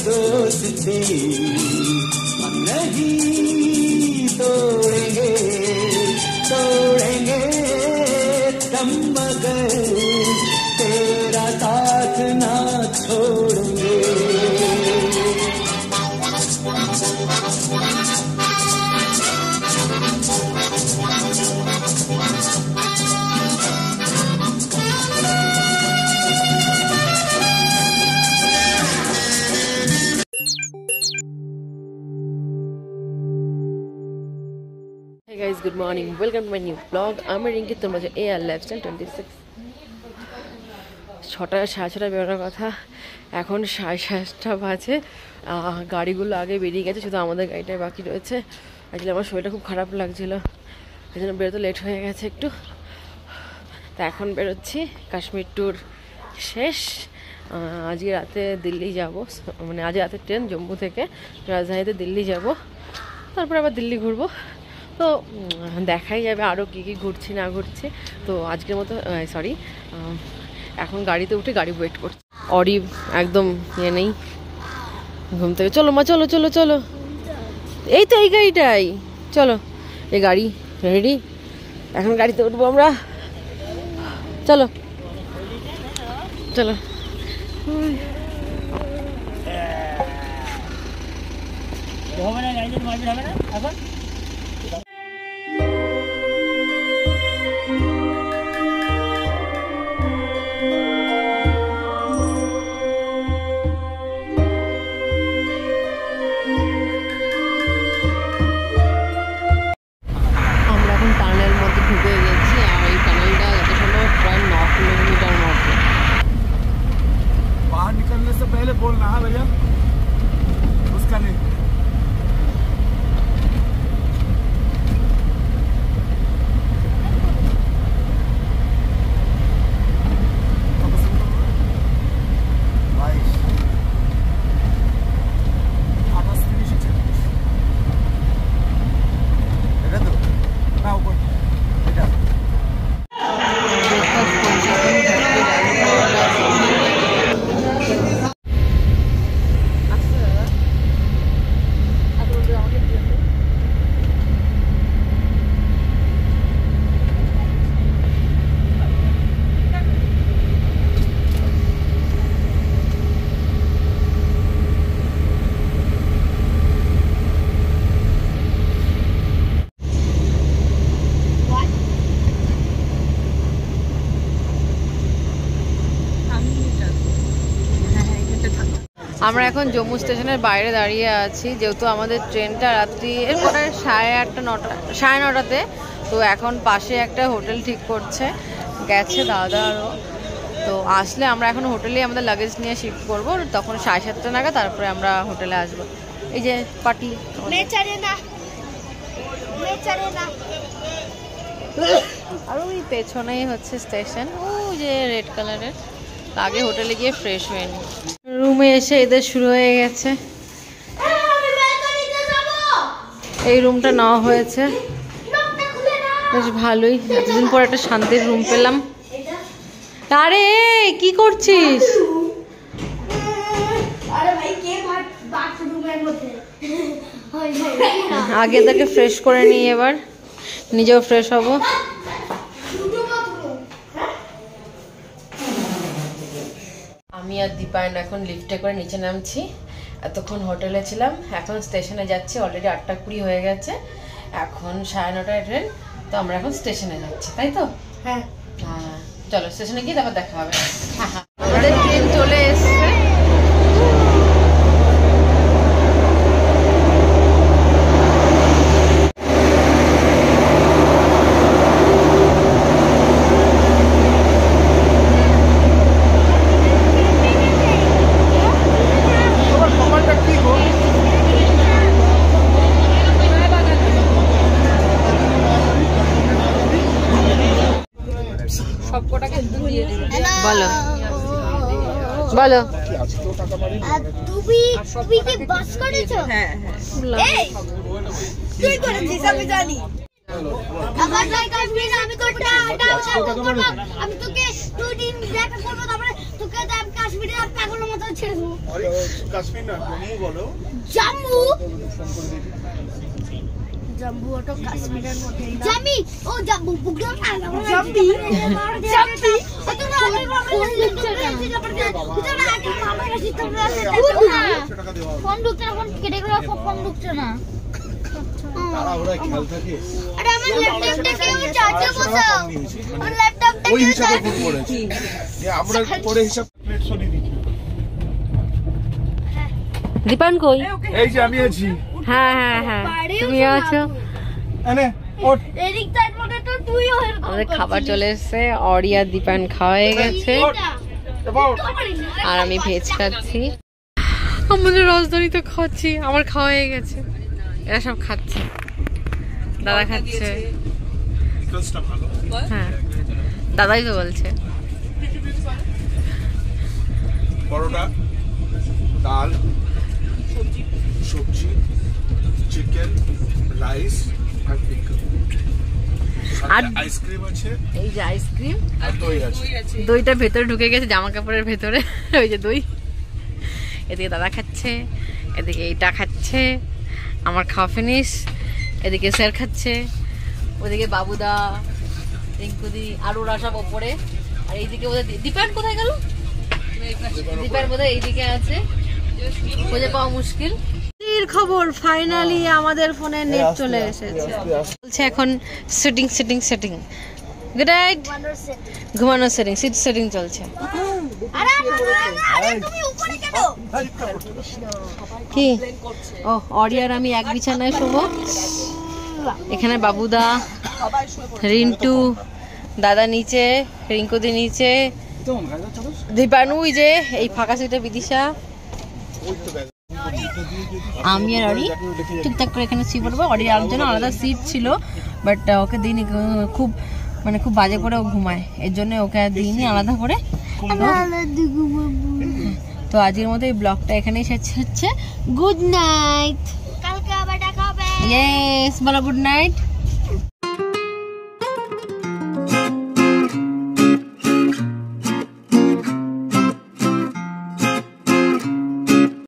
दोस्ती नहीं Guys, good morning. Welcome to my new vlog. আমি রিঙ্কিত তোমরা এ আর লাইফস্টাইল টোয়েন্টি সিক্স ছটা সাড়ে ছটায় বেরোনোর কথা। এখন সাড়ে সাতটা বাজে। গাড়িগুলো আগে বেরিয়ে গেছে শুধু আমাদের গাড়িটাই বাকি রয়েছে। আসলে আমার শরীরটা খুব খারাপ লাগছিল। এই জন্য বেরোতে লেট হয়ে গেছে একটু। তা এখন বেরোচ্ছি। কাশ্মীর ট্যুর শেষ। আজকে রাতে দিল্লি যাব। মানে আজ রাতে ট্রেন জম্মু থেকে রাজধানীতে দিল্লি যাব। তারপর আবার দিল্লি ঘুরবো। তো দেখাই যাবে আরও কী কী ঘুরছি না ঘুরছি। তো আজকের মতো সরি এখন গাড়িতে উঠে গাড়ি ওয়েট করছি। অরি একদম ইয়ে নেই। ঘুম থেকে, চলো মা, চলো চলো চলো। এই তো এই গাড়িটাই। চলো, এই গাড়ি রেডি এখন গাড়িতে উঠবো আমরা। চলো চলো। হবে না, গাড়িতে মারপিট হবে না? এখন? আমরা এখন জম্মু স্টেশনের বাইরে দাঁড়িয়ে আছি যেহেতু আমাদের ট্রেনটা রাত্রি এরপরে সাড়ে আটটা নটা সাড়ে নটাতে। তো এখন পাশে একটা হোটেল ঠিক করছে গেছে দাদা আরও তো আসলে আমরা এখন হোটেলে আমাদের লাগেজ নিয়ে শিফট করব তখন সাড়ে সাতটা নাগাদ তারপরে আমরা হোটেলে আসব। এই যে পাটি আর ওই পেছনেই হচ্ছে স্টেশন ও যে রেড কালারের। আগে হোটেলে গিয়ে ফ্রেশ হয়ে রুমে এসে এদের শুরু হয়ে গেছে। এই রুমটা নেওয়া হয়েছে। বেশ ভালোই। এতদিন পর একটা শান্তির রুম পেলাম। আরে, কি করছিস? আগে এদেরকে ফ্রেশ করে নিই এবার। নিজেও ফ্রেশ হব। আমি আর দীপায়ন এখন লিফটে করে নিচে নামছি। এতক্ষণ হোটেলে ছিলাম এখন স্টেশনে যাচ্ছি অলরেডি আটটা কুড়ি হয়ে গেছে। এখন সাড়ে নটায় ট্রেন তো আমরা এখন স্টেশনে যাচ্ছি তাই তো? হ্যাঁ। হ্যাঁ চলো স্টেশনে গিয়ে তারপর দেখা হবে। হ্যাঁ আমাদের ট্রেন চলে এসছে সবকটাকে দিয়ে দিবি বলো বলো। তুমি তুমি কি বাস করেছ? হ্যাঁ হ্যাঁ। তুই করেছিস আমি জানি। আমার ভাই কাশ্মীর আমি করব। আমি তোকে দুদিন দেখা করব তারপরে তোকে আমি কাশ্মীরে আর পাগলের মতো ছেড়ে দেবো। আরে কাশ্মীর না জম্মু বলো। জাম্বু জাম্বু ওটা কাশ্মীরের মধ্যে জাম্বি ও জাম্বু বুগলো জাম্বি জাম্বি তোমরা অনেক ফোন ঢুকছে না একশো টাকা দেওয়া হবে ফোন ঢুকছে না ফোন কেটে গেলে ফোন ঢুকছে না তারা ওরা খেয়াল থাকে আরে আমার ল্যাপটপটা কেউ চার্জে বসাও আমার ল্যাপটপটা ওই কেউ হিসাবে চার্জে ফোন করেছে যে আমরা পরে হিসাব প্লেট সরিয়ে দিচ্ছি দীপান কই এই যে আমি আছি হ্যাঁ হ্যাঁ হ্যাঁ তুমি আছো আমাদের খাবার চলে এসেছে অরিয়া দীপান খাওয়া হয়ে গেছে। আর আমি ভেজ খাচ্ছি। আমাদের রাজধানীতে খাচ্ছি আমার খাওয়া হয়ে গেছে। এরা সব খাচ্ছে। দাদা খাচ্ছে। হ্যাঁ। দাদাই তো বলছে। পরোটা ডাল সবজি চিকেন রাইস আর পিকল আর- আইসক্রিম আছে। এই যে আইসক্রিম আর দই আছে। দইটা ভেতরে ঢুকে গেছে জামা কাপড়ের ভেতরে। ওই যে দই। এদিকে দাদা খাচ্ছে এদিকে এইটা খাচ্ছে আমার খাওয়া ফিনিশ এদিকে স্যার খাচ্ছে ওদিকে বাবুদা রিঙ্কুদি আর ওরা সব ওপরে। আর এইদিকে ওদের দীপায়ন কোথায় গেল? দীপায়ন বোধহয় এইদিকে আছে। খুঁজে পাওয়া মুশকিল। খবর ফাইনালি আমাদের ফোনে নেট চলে এসেছে। বলছে এখন setting setting setting good night ঘুমানো সেটিং সিট সেটিং চলছে। আরে আরে তুমি উপরে কেন? কি? ও অরিয়ার আমি এক বিছানায় শোবো। এখানে বাবুদা রিন্টু দাদা নিচে রিঙ্কুদি নিচে দীপানুই যে এই ফাঁকা সিটে বিদিশা। আমি আর অরি টুকটাক করে এখানে শুয়ে পড়ব অরি আর জন্য আলাদা সিট ছিল বাট ওকে দিন খুব মানে খুব বাজে করে ও ঘুমায়। এর জন্য ওকে আর দিইনি আলাদা করে তো আজকের মতো এই ব্লগটা এখানেই শেষ হচ্ছে। গুড নাইট কালকে আবার দেখা হবে। ইয়েস বলো গুড নাইট